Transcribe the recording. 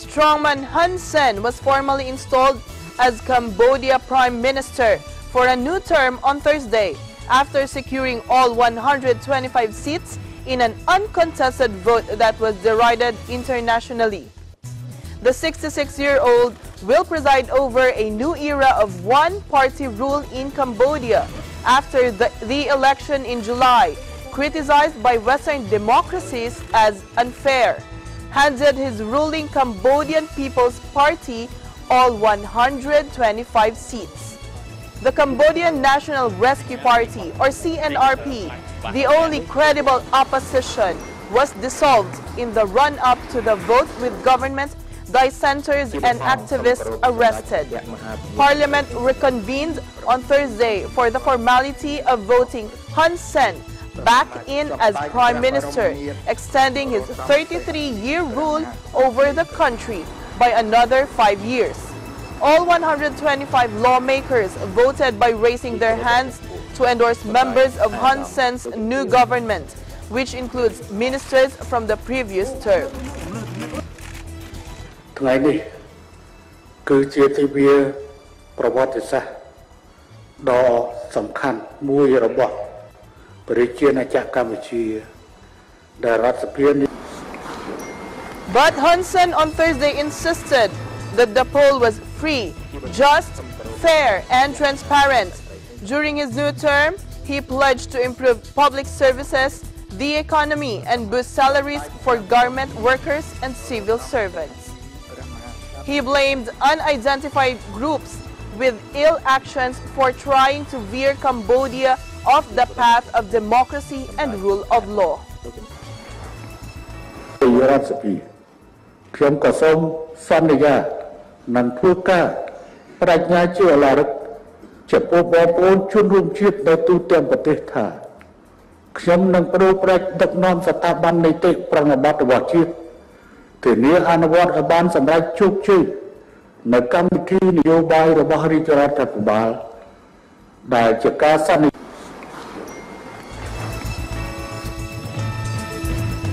Strongman Hun Sen was formally installed as Cambodia Prime Minister for a new term on Thursday after securing all 125 seats in an uncontested vote that was derided internationally. The 66-year-old will preside over a new era of one-party rule in Cambodia after the, the election in July, criticized by Western democracies as unfair, handed his ruling Cambodian People's Party all 125 seats. The Cambodian National Rescue Party, or CNRP, the only credible opposition, was dissolved in the run-up to the vote with government dissenters and activists arrested. Parliament reconvened on Thursday for the formality of voting Hun Sen back in as Prime Minister, extending his 33-year rule over the country by another five years. All 125 lawmakers voted by raising their hands to endorse members of Hun Sen's new government, which includes ministers from the previous term. ថ្ងៃនេះគឺជាទិវាប្រវត្តិសាស្ត្រដ៏សំខាន់មួយរបស់ but Hun Sen on Thursday insisted that the poll was free, just, fair and transparent. During his new term, he pledged to improve public services, the economy and boost salaries for garment workers and civil servants. He blamed unidentified groups with ill actions for trying to veer Cambodia off the path of democracy and rule of law. ពីរដ្ឋសភាខ្ញុំក៏សូមសន្យានឹងធ្វើការបញ្ញាជាអឡារឹកចំពោះបងប្អូនជនរួមជាតិនៅទូទាំងប្រទេសថាខ្ញុំនឹងបដូរប្រាច់ដឹកនាំស្ថាប័ននីតិប្រណិប័តរបស់ជាតិធានាអនុវត្តឲ្យបានសម្រេចជោគជ័យនៅកម្មវិធីនយោបាយរបស់រាជរដ្ឋាភិបាលដែលជាការសន្